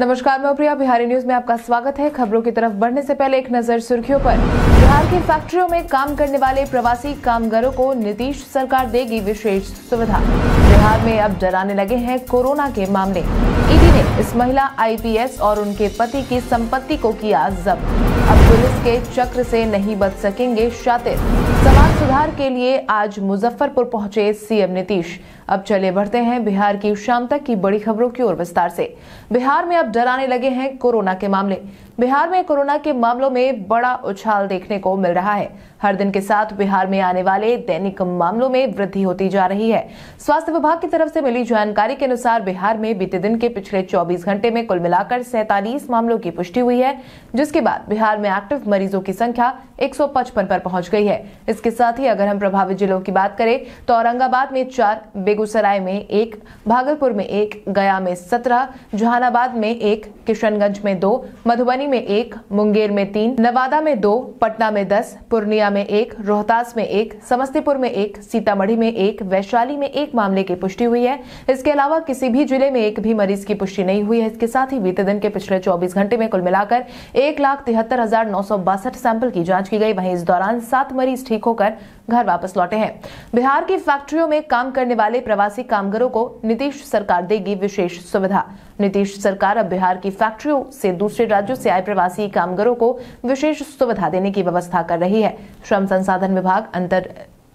नमस्कार, मैं प्रिया। बिहारी न्यूज़ में आपका स्वागत है। खबरों की तरफ़ बढ़ने से पहले एक नज़र सुर्खियों पर। बिहार की फैक्ट्रियों में काम करने वाले प्रवासी कामगारों को नीतीश सरकार देगी विशेष सुविधा। बिहार में अब डराने लगे हैं कोरोना के मामले। ईडी ने इस महिला आईपीएस और उनके पति की संपत्ति को किया जब्त। अब पुलिस के चक्र से नहीं बच सकेंगे शातिर। समाज सुधार के लिए आज मुजफ्फरपुर पहुँचे सीएम नीतीश। अब चले बढ़ते हैं बिहार की शाम तक की बड़ी खबरों की ओर विस्तार से। बिहार में अब डराने लगे हैं कोरोना के मामले। बिहार में कोरोना के मामलों में बड़ा उछाल देखने को मिल रहा है। हर दिन के साथ बिहार में आने वाले दैनिक मामलों में वृद्धि होती जा रही है। स्वास्थ्य विभाग की तरफ़ से मिली जानकारी के अनुसार बिहार में बीते दिन के पिछले 24 घंटे में कुल मिलाकर सैतालीस मामलों की पुष्टि हुई है, जिसके बाद बिहार में एक्टिव मरीजों की संख्या 155 पर पहुँच गई है। इसके साथ ही अगर हम प्रभावित जिलों की बात करें तो औरंगाबाद में चार बेगूसराय में एक, भागलपुर में एक, गया में सत्रह, जहानाबाद में एक, किशनगंज में दो, मधुबनी में एक, मुंगेर में तीन, नवादा में दो, पटना में दस, पूर्णिया में एक, रोहतास में एक, समस्तीपुर में एक, सीतामढ़ी में एक, वैशाली में एक मामले की पुष्टि हुई है। इसके अलावा किसी भी ज़िले में एक भी मरीज़ की पुष्टि नहीं हुई है। इसके साथ ही बीते दिन के पिछले 24 घंटे में कुल मिलाकर एक लाख तिहत्तर हज़ार नौ सौ बासठ सैंपल की जाँच की गई। वहीं इस दौरान सात मरीज़ ठीक होकर घर वापस लौटे हैं। बिहार की फैक्ट्रियों में काम करने वाले प्रवासी कामगारों को नीतीश सरकार देगी विशेष सुविधा। नीतीश सरकार अब बिहार की फैक्ट्रियों से दूसरे राज्यों से आए प्रवासी कामगारों को विशेष सुविधा देने की व्यवस्था कर रही है। श्रम संसाधन विभाग अंतर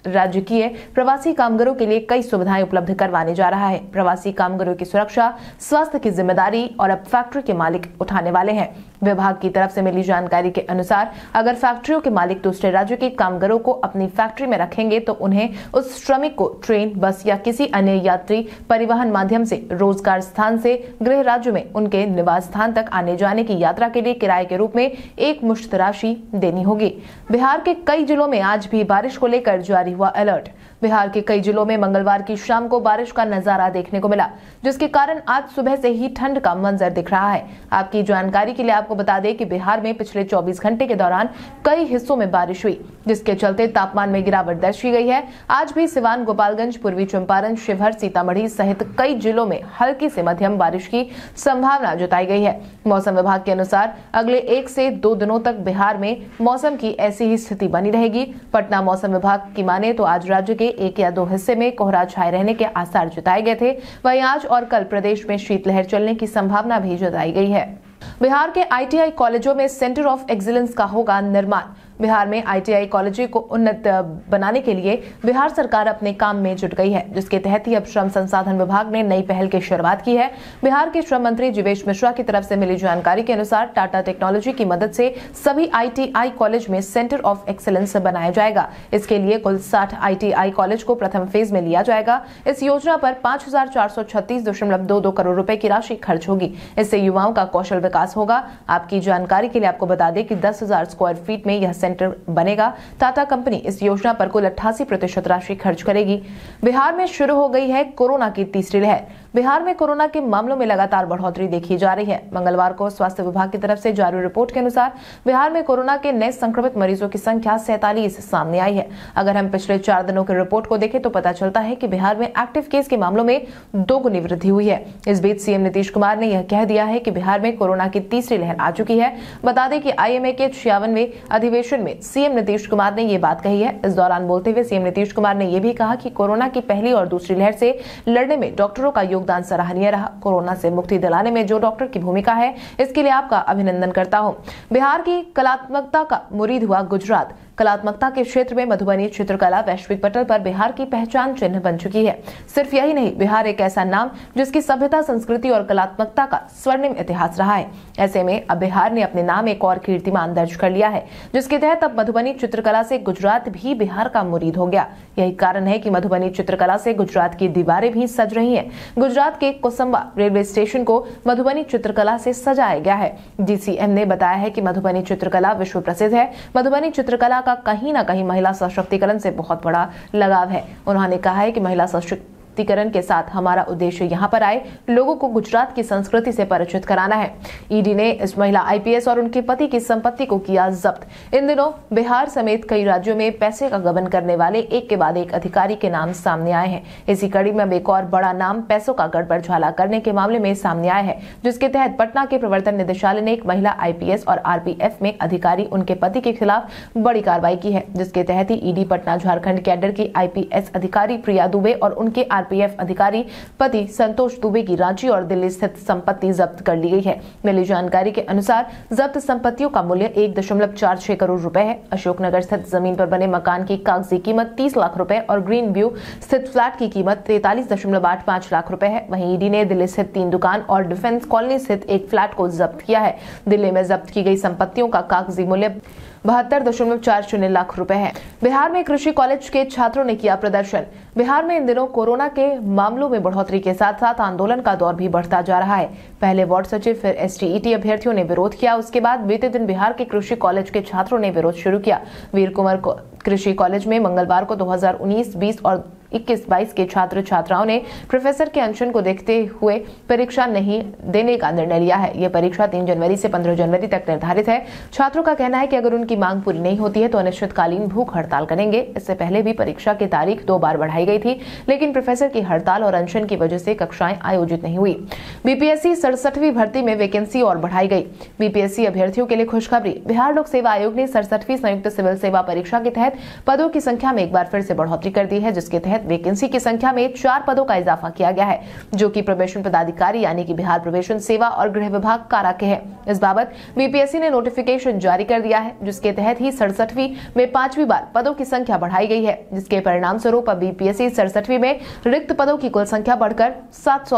राजकीय प्रवासी कामगारों के लिए कई सुविधाएँ उपलब्ध करवाने जा रहा है। प्रवासी कामगारों की सुरक्षा, स्वास्थ्य की ज़िम्मेदारी और अब फैक्ट्री के मालिक उठाने वाले हैं। विभाग की तरफ़ से मिली जानकारी के अनुसार, अगर फैक्ट्रियों के मालिक दूसरे राज्यों के कामगारों को अपनी फैक्ट्री में रखेंगे तो उन्हें उस श्रमिक को ट्रेन, बस या किसी अन्य यात्री परिवहन माध्यम से रोज़गार स्थान से गृह राज्य में उनके निवास स्थान तक आने जाने की यात्रा के लिए किराए के रूप में एक मुश्त राशि देनी होगी। बिहार के कई जिलों में आज भी बारिश को लेकर जारी हुआ अलर्ट। बिहार के कई जिलों में मंगलवार की शाम को बारिश का नज़ारा देखने को मिला, जिसके कारण आज सुबह से ही ठंड का मंजर दिख रहा है। आपकी जानकारी के लिए आपको बता दें कि बिहार में पिछले 24 घंटे के दौरान कई हिस्सों में बारिश हुई, जिसके चलते तापमान में गिरावट दर्ज की गई है। आज भी सिवान, गोपालगंज, पूर्वी चंपारण, शिवहर, सीतामढ़ी सहित कई जिलों में हल्की से मध्यम बारिश की संभावना जताई गई है। मौसम विभाग के अनुसार अगले एक से दो दिनों तक बिहार में मौसम की ऐसी ही स्थिति बनी रहेगी। पटना मौसम विभाग की माने तो आज राज्य के एक या दो हिस्से में कोहरा छाए रहने के आसार जताए गए थे। वहीं आज और कल प्रदेश में शीतलहर चलने की संभावना भी जताई गई है। बिहार के आईटीआई कॉलेजों में सेंटर ऑफ़ एक्सीलेंस का होगा निर्माण। बिहार में आईटीआई कॉलेज को उन्नत बनाने के लिए बिहार सरकार अपने काम में जुट गई है, जिसके तहत ही अब श्रम संसाधन विभाग ने नई पहल की शुरुआत की है। बिहार के श्रम मंत्री जीवेश मिश्रा की तरफ़ से मिली जानकारी के अनुसार टाटा टेक्नोलॉजी की मदद से सभी आईटीआई कॉलेज में सेंटर ऑफ़ एक्सेलेंस बनाया जाएगा। इसके लिए कुल साठ आईटीआई कॉलेज को प्रथम फ़ेज़ में लिया जाएगा। इस योजना पर पाँच करोड़ रुपए की राशि खर्च होगी। इससे युवाओं का कौशल विकास होगा। आपकी जानकारी के लिए आपको बता दें कि दस स्क्वायर फीट में यह सेंटर बनेगा। टाटा कंपनी इस योजना पर कुल अट्ठासी प्रतिशत राशि खर्च करेगी। बिहार में शुरू हो गई है कोरोना की तीसरी लहर। बिहार में कोरोना के मामलों में लगातार बढ़ोतरी देखी जा रही है। मंगलवार को स्वास्थ्य विभाग की तरफ़ से जारी रिपोर्ट के अनुसार बिहार में कोरोना के नए संक्रमित मरीजों की संख्या सैतालीस सामने आई है। अगर हम पिछले चार दिनों की रिपोर्ट को देखें तो पता चलता है कि बिहार में एक्टिव केस के मामलों में दोगुनी वृद्धि हुई है। इस बीच सीएम नीतीश कुमार ने यह कह दिया है कि बिहार में कोरोना की तीसरी लहर आ चुकी है। बता दें कि आईएमए के छियावनवे अधिवेशन में सीएम नीतीश कुमार ने ये बात कही है। इस दौरान बोलते हुए सीएम नीतीश कुमार ने यह भी कहा कि कोरोना की पहली और दूसरी लहर से लड़ने में डॉक्टरों का योगदान सराहनीय रहा। कोरोना से मुक्ति दिलाने में जो डॉक्टर की भूमिका है, इसके लिए आपका अभिनंदन करता हूँ। बिहार की कलात्मकता का मुरीद हुआ गुजरात। कलात्मकता के क्षेत्र में मधुबनी चित्रकला वैश्विक पटल पर बिहार की पहचान चिन्ह बन चुकी है। सिर्फ़ यही नहीं, बिहार एक ऐसा नाम जिसकी सभ्यता, संस्कृति और कलात्मकता का स्वर्णिम इतिहास रहा है। ऐसे में अब बिहार ने अपने नाम एक और कीर्तिमान दर्ज कर लिया है, जिसके तहत अब मधुबनी चित्रकला से गुजरात भी बिहार का मुरीद हो गया। यही कारण है कि मधुबनी चित्रकला से गुजरात की दीवारें भी सज रही हैं। गुजरात के कोसम्बा रेलवे स्टेशन को मधुबनी चित्रकला से सजाया गया है। डीसीएम ने बताया है कि मधुबनी चित्रकला विश्व प्रसिद्ध है। मधुबनी चित्रकला का कहीं ना कहीं महिला सशक्तिकरण से बहुत बड़ा लगाव है। उन्होंने कहा है कि महिला सशक्तिकरण के साथ हमारा उद्देश्य यहाँ पर आए, लोगों को गुजरात की संस्कृति से परिचित कराना है। ईडी ने इस महिला आईपीएस और उनके पति की संपत्ति को किया जब्त। इन दिनों बिहार समेत कई राज्यों में पैसे का गबन करने वाले एक के बाद एक अधिकारी के नाम सामने आए हैं। इसी कड़ी में अब एक और बड़ा नाम पैसों का गड़बड़ झाला करने के मामले में सामने आया है, जिसके तहत पटना के प्रवर्तन निदेशालय ने एक महिला आईपीएस और आरपीएफ में अधिकारी उनके पति के खिलाफ बड़ी कार्रवाई की है, जिसके तहत ही ईडी पटना झारखंड कैडर की आईपीएस अधिकारी प्रिया दुबे और उनके आरपीएफ अधिकारी पति संतोष दुबे की रांची और दिल्ली स्थित संपत्ति जब्त कर ली गई है। मिली जानकारी के अनुसार जब्त संपत्तियों का मूल्य एक दशमलव चार छह करोड़ रुपए है। अशोकनगर स्थित ज़मीन पर बने मकान की कागज़ी कीमत तीस लाख रुपए और ग्रीन व्यू स्थित फ्लैट की कीमत तैतालीस दशमलव आठ लाख रुपए है। वहीं ईडी ने दिल्ली स्थित तीन दुकान और डिफेंस कॉलोनी स्थित एक फ्लैट को जब्त किया है। दिल्ली में जब्त की गई संपत्तियों का कागज़ी मूल्य बहत्तर दशमलव चार शून्य लाख रुपए है। बिहार में कृषि कॉलेज के छात्रों ने किया प्रदर्शन। बिहार में इन दिनों कोरोना के मामलों में बढ़ोतरी के साथ साथ आंदोलन का दौर भी बढ़ता जा रहा है। पहले वार्ड सचिव, फिर एसटीईटी अभ्यर्थियों ने विरोध किया। उसके बाद बीते दिन बिहार के कृषि कॉलेज के छात्रों ने विरोध शुरू किया। वीर कुमार कृषि कॉलेज में मंगलवार को 2019-20 और 21-22 के छात्र छात्राओं ने प्रोफेसर के अनशन को देखते हुए परीक्षा नहीं देने का निर्णय लिया है। यह परीक्षा 3 जनवरी से 15 जनवरी तक निर्धारित है। छात्रों का कहना है कि अगर उनकी मांग पूरी नहीं होती है तो अनिश्चितकालीन भूख हड़ताल करेंगे। इससे पहले भी परीक्षा की तारीख दो बार बढ़ाई गई थी, लेकिन प्रोफेसर की हड़ताल और अनशन की वजह से कक्षाएँ आयोजित नहीं हुई। बीपीएससी सड़सठवीं भर्ती में वैकेंसी और बढ़ाई गई। बीपीएससी अभ्यर्थियों के लिए खुशखबरी। बिहार लोक सेवा आयोग ने सड़सठवीं संयुक्त सिविल सेवा परीक्षा के तहत पदों की संख्या में एक बार फिर से बढ़ोतरी कर दी है, जिसके तहत वैकेंसी की संख्या में चार पदों का इजाफा किया गया है, जो कि प्रवेशन पदाधिकारी यानी कि बिहार प्रवेशन सेवा और गृह विभाग कारा के हैं। इस बाबत बीपीएससी ने नोटिफिकेशन जारी कर दिया है, जिसके तहत ही सड़सठवीं में पांचवी बार पदों की संख्या बढ़ाई गई है, जिसके परिणाम स्वरूप अब बीपीएससी सड़सठवीं में रिक्त पदों की कुल संख्या बढ़कर सात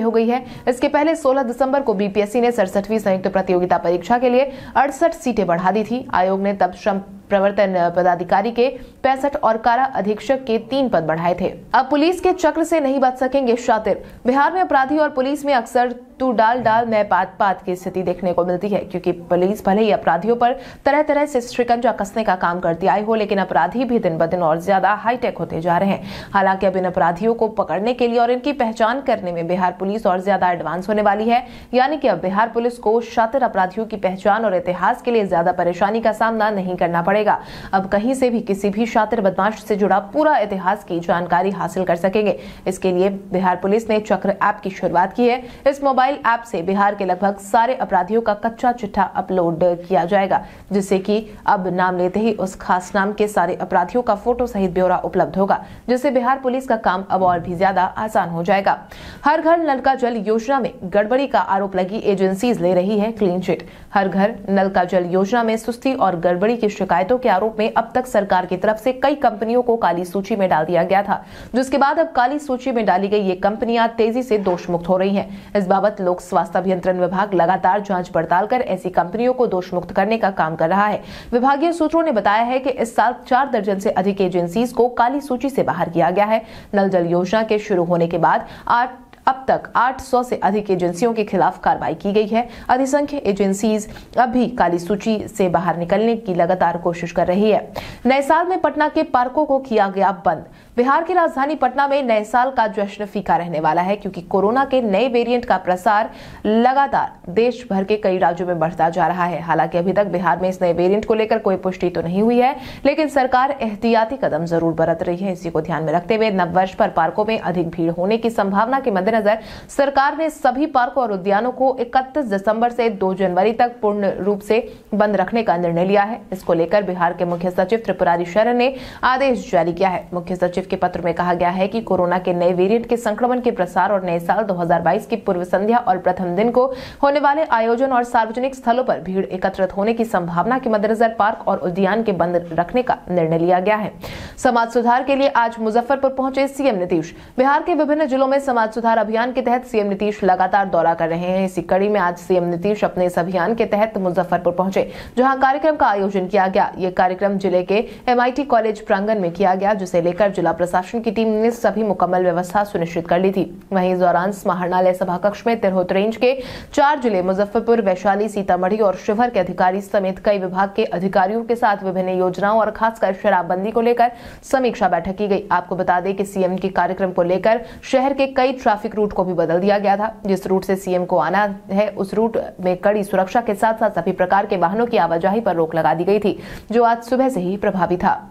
हो गई है। इसके पहले सोलह दिसंबर को बीपीएससी ने सड़सठवीं संयुक्त प्रतियोगिता परीक्षा के लिए अड़सठ सीटें बढ़ा दी थी। आयोग ने तब श्रम प्रवर्तन पदाधिकारी के पैंसठ और कारा अधीक्षक के तीन पद बढ़ाए थे। अब पुलिस के चक्र से नहीं बच सकेंगे शातिर। बिहार में अपराधी और पुलिस में अक्सर तू डाल डाल, मैं पात पात की स्थिति देखने को मिलती है, क्योंकि पुलिस भले ही अपराधियों पर तरह तरह से शिकंजा कसने का काम करती आई हो, लेकिन अपराधी भी दिन ब दिन और ज़्यादा हाईटेक होते जा रहे हैं। हालाँकि अब इन अपराधियों को पकड़ने के लिए और इनकी पहचान करने में बिहार पुलिस और ज़्यादा एडवांस होने वाली है। यानी कि अब बिहार पुलिस को शातिर अपराधियों की पहचान और इतिहास के लिए ज़्यादा परेशानी का सामना नहीं करना पड़ेगा। अब कहीं से भी किसी भी शातिर बदमाश से जुड़ा पूरा इतिहास की जानकारी हासिल कर सकेंगे। इसके लिए बिहार पुलिस ने चक्र ऐप की शुरुआत की है। इस मोबाइल मोबाइल ऐप से बिहार के लगभग सारे अपराधियों का कच्चा चिट्ठा अपलोड किया जाएगा, जिससे कि अब नाम लेते ही उस खास नाम के सारे अपराधियों का फ़ोटो सहित ब्यौरा उपलब्ध होगा, जिससे बिहार पुलिस का काम अब और भी ज़्यादा आसान हो जाएगा। हर घर नल का जल योजना में गड़बड़ी का आरोप लगी एजेंसीज ले रही है क्लीन चिट हर घर नल का जल योजना में सुस्ती और गड़बड़ी की शिकायतों के आरोप में अब तक सरकार की तरफ़ से कई कंपनियों को काली सूची में डाल दिया गया था, जिसके बाद अब काली सूची में डाली गई ये कंपनियाँ तेज़ी से दोष मुक्त हो रही हैं। इस बाबत लोक स्वास्थ्य अभियंत्रण विभाग लगातार जाँच पड़ताल कर ऐसी कंपनियों को दोष मुक्त करने का काम कर रहा है। विभागीय सूत्रों ने बताया है कि इस साल चार दर्जन से अधिक एजेंसीज को काली सूची से बाहर किया गया है। नल जल योजना के शुरू होने के बाद आठ अब तक 800 से अधिक एजेंसियों के खिलाफ कार्रवाई की गई है। अधिसंख्य एजेंसीज अब भी काली सूची से बाहर निकलने की लगातार कोशिश कर रही है। नए साल में पटना के पार्कों को किया गया बंद। बिहार की राजधानी पटना में नए साल का जश्न फीका रहने वाला है, क्योंकि कोरोना के नए वेरिएंट का प्रसार लगातार देश भर के कई राज्यों में बढ़ता जा रहा है। हालाँकि अभी तक बिहार में इस नए वेरिएंट को लेकर कोई पुष्टि तो नहीं हुई है, लेकिन सरकार एहतियाती कदम ज़रूर बरत रही है। इसी को ध्यान में रखते हुए नववर्ष पर पार्कों में अधिक भीड़ होने की संभावना के मद्देनजर सरकार ने सभी पार्कों और उद्यानों को इकतीस दिसंबर से दो जनवरी तक पूर्ण रूप से बंद रखने का निर्णय लिया है। इसको लेकर बिहार के मुख्य सचिव त्रिपुरारी शरण ने आदेश जारी किया है। मुख्य सचिव के पत्र में कहा गया है कि कोरोना के नए वेरिएंट के संक्रमण के प्रसार और नए साल 2022 की पूर्व संध्या और प्रथम दिन को होने वाले आयोजन और सार्वजनिक स्थलों पर भीड़ एकत्रित होने की संभावना के मद्देनजर पार्क और उद्यान के बंद रखने का निर्णय लिया गया है। समाज सुधार के लिए आज मुजफ्फरपुर पहुँचे सीएम नीतीश। बिहार के विभिन्न जिलों में समाज सुधार अभियान के तहत सीएम नीतीश लगातार दौरा कर रहे हैं। इसी कड़ी में आज सीएम नीतीश अपने इस अभियान के तहत मुजफ्फरपुर पहुँचे, जहाँ कार्यक्रम का आयोजन किया गया। ये कार्यक्रम ज़िले के एमआईटी कॉलेज प्रांगण में किया गया, जिसे लेकर जिला प्रशासन की टीम ने सभी मुकम्मल व्यवस्था सुनिश्चित कर ली थी। वहीं इस दौरान समाहरणालय सभा कक्ष में तिरहुत रेंज के चार ज़िले, मुजफ्फरपुर, वैशाली, सीतामढ़ी और शिवहर के अधिकारी समेत कई विभाग के अधिकारियों के साथ विभिन्न योजनाओं और खासकर शराबबंदी को लेकर समीक्षा बैठक की गई। आपको बता दें कि सीएम के कार्यक्रम को लेकर शहर के कई ट्रैफ़िक रूट को भी बदल दिया गया था। जिस रूट से सीएम को आना है, उस रूट में कड़ी सुरक्षा के साथ साथ सभी प्रकार के वाहनों की आवाजाही पर रोक लगा दी गई थी, जो आज सुबह से ही प्रभावी था।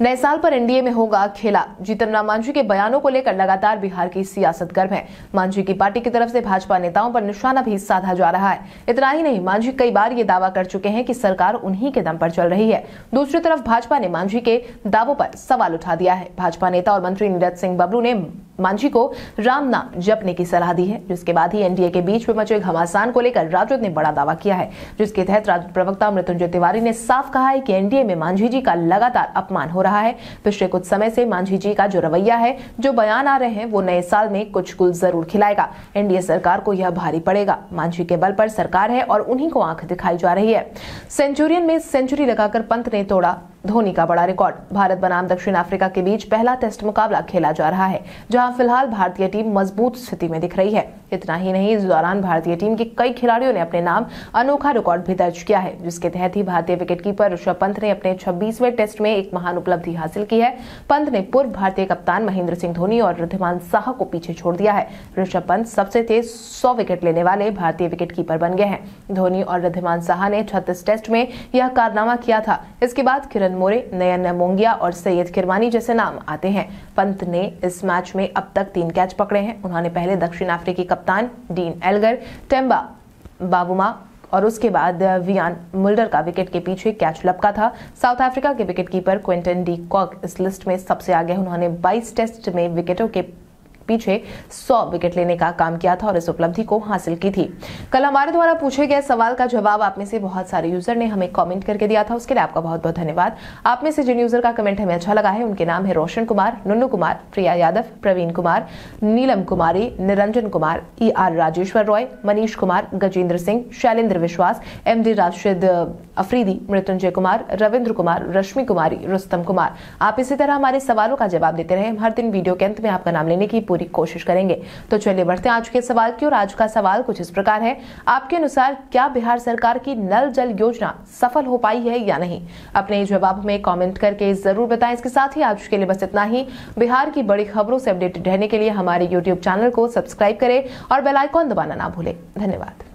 नए साल पर एनडीए में होगा खेला। जीतन राम मांझी के बयानों को लेकर लगातार बिहार की सियासत गर्म है। मांझी की पार्टी की तरफ़ से भाजपा नेताओं पर निशाना भी साधा जा रहा है। इतना ही नहीं, मांझी कई बार ये दावा कर चुके हैं कि सरकार उन्हीं के दम पर चल रही है। दूसरी तरफ़ भाजपा ने मांझी के दावों पर सवाल उठा दिया है। भाजपा नेता और मंत्री नीरज सिंह बबलू ने मांझी को राम नाम जपने की सलाह दी है, जिसके बाद ही एनडीए के बीच में मचे घमासान को लेकर राजद ने बड़ा दावा किया है, जिसके तहत राजद प्रवक्ता मृत्युंजय तिवारी ने साफ़ कहा है कि एनडीए में मांझी जी का लगातार अपमान हो रहा है। पिछले कुछ समय से मांझी जी का जो रवैया है, जो बयान आ रहे हैं, वो नए साल में कुछ कुल ज़रूर खिलाएगा। एनडीए सरकार को यह भारी पड़ेगा। मांझी के बल पर सरकार है और उन्हीं को आँख दिखाई जा रही है। सेंचुरियन में सेंचुरी लगाकर पंत ने तोड़ा धोनी का बड़ा रिकॉर्ड। भारत बनाम दक्षिण अफ्रीका के बीच पहला टेस्ट मुकाबला खेला जा रहा है, जहाँ फ़िलहाल भारतीय टीम मज़बूत स्थिति में दिख रही है। इतना ही नहीं, इस दौरान भारतीय टीम के कई खिलाड़ियों ने अपने नाम अनोखा रिकॉर्ड भी दर्ज किया है, जिसके तहत ही भारतीय विकेटकीपर ऋषभ पंत ने अपने छब्बीसवें टेस्ट में एक महान उपलब्धि हासिल की है। पंत ने पूर्व भारतीय कप्तान महेंद्र सिंह धोनी और रिद्धिमान साह को पीछे छोड़ दिया है। ऋषभ पंत सबसे तेज सौ विकेट लेने वाले भारतीय विकेट बन गए हैं। धोनी और रिद्धिमान साहा ने छत्तीस टेस्ट में यह कारनामा किया था। इसके बाद किरण मोरे, नयन मोंगिया और सैयद किरवानी जैसे नाम आते हैं। पंत ने इस मैच में अब तक तीन कैच पकड़े हैं। उन्होंने पहले दक्षिण अफ्रीकी कप्तान डीन एलगर, टेम्बा, बाबुमा और उसके बाद वियान मुल्डर का विकेट के पीछे कैच लपका था। साउथ अफ्रीका के विकेटकीपर क्विंटन डी कॉक इस लिस्ट में सबसे आगे उन्होंने 22 टेस्ट में विकेटों के पीछे 100 विकेट लेने का काम किया था और इस उपलब्धि को हासिल की थी। कल हमारे द्वारा पूछे गए सवाल का जवाब आप में से बहुत सारे यूज़र ने हमें कमेंट करके दिया था। उसके लिए आपका बहुत बहुत धन्यवाद। आप में से जिन यूज़र का कमेंट हमें अच्छा लगा है, उनके नाम है Roshan Kumar, Nunnu Kumar, Priya Yadav, Pravin Kumar, Neelam Kumari, Niranjan Kumar E R Rajeshwar Roy, Manish Kumar, Gajendra Singh, Shailendra Vishwas M D Rashid Afridi, Mrityunjay Kumar, Ravindra Kumar, Rashmi Kumari, Rustam Kumar. आप इसी तरह हमारे सवालों का जवाब देते रहे। हर दिन वीडियो के अंत में आपका नाम लेने की पूरी कोशिश करेंगे। तो चलिए बढ़ते हैं आज के सवाल की और आज का सवाल कुछ इस प्रकार है। आपके अनुसार क्या बिहार सरकार की नल जल योजना सफल हो पाई है या नहीं? अपने जवाब में कॉमेंट करके ज़रूर बताएँ। इसके साथ ही आज के लिए बस इतना ही। बिहार की बड़ी खबरों से अपडेटेड रहने के लिए हमारे यूट्यूब चैनल को सब्सक्राइब करें और बेलाइकॉन दबाना ना भूले। धन्यवाद।